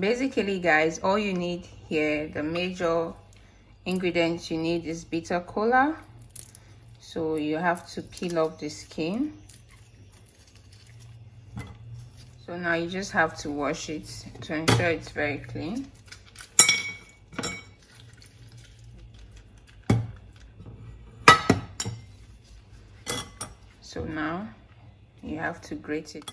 basically guys all you need here the major ingredients you need is bitter kola so you have to peel off the skin. So now you just have to wash it to ensure it's very clean. So now you have to grate it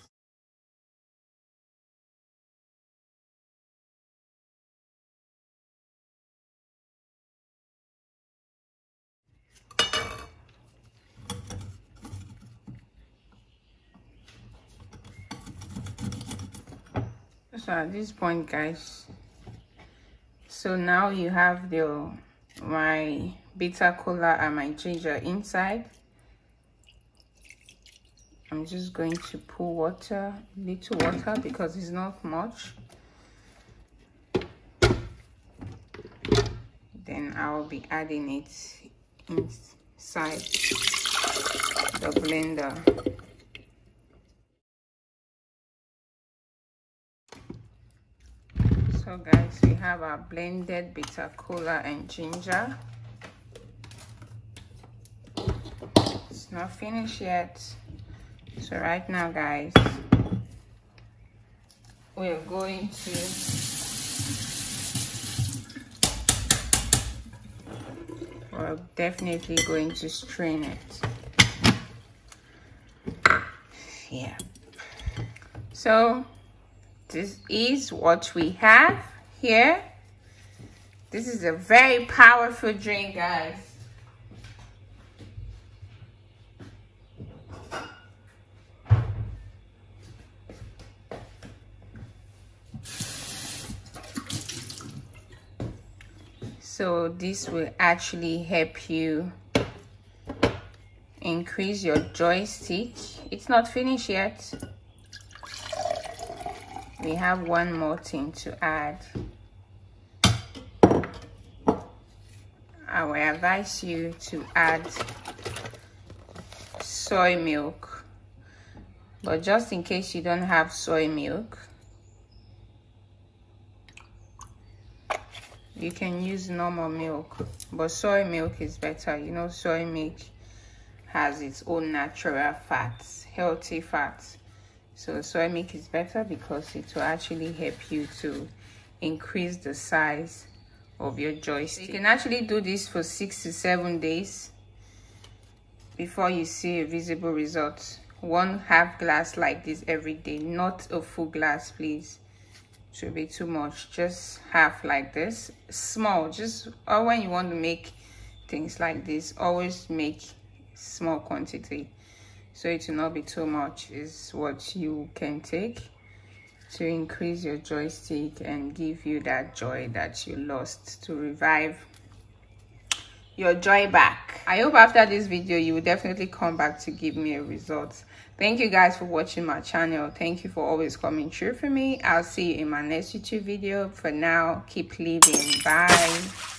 so at this point guys so now you have the my bitter kola and my ginger inside. I'm just going to pour water little water because it's not much. Then i'll be adding it inside the blender so guys we have our blended bitter kola and ginger. It's not finished yet. So right now guys we're going to we're definitely going to strain it. Yeah. So this is what we have here. This is a very powerful drink guys. So this will actually help you increase your joystick. It's not finished yet we have one more thing to add. I will advise you to add soy milk. But just in case you don't have soy milk you can use normal milk. But soy milk is better. You know soy milk has its own natural fats healthy fats so soy milk is better because it will actually help you to increase the size of your joystick. You can actually do this for six to seven days before you see a visible result. One half glass like this every day not a full glass please. It should be too much just half like this. Small just or when you want to make things like this always make small quantity so it will not be too much is what you can take to increase your joystick and give you that joy that you lost to revive your joy back. I hope after this video you will definitely come back to give me a result. Thank you guys for watching my channel. Thank you for always coming through for me. I'll see you in my next youtube video. For now keep living. Bye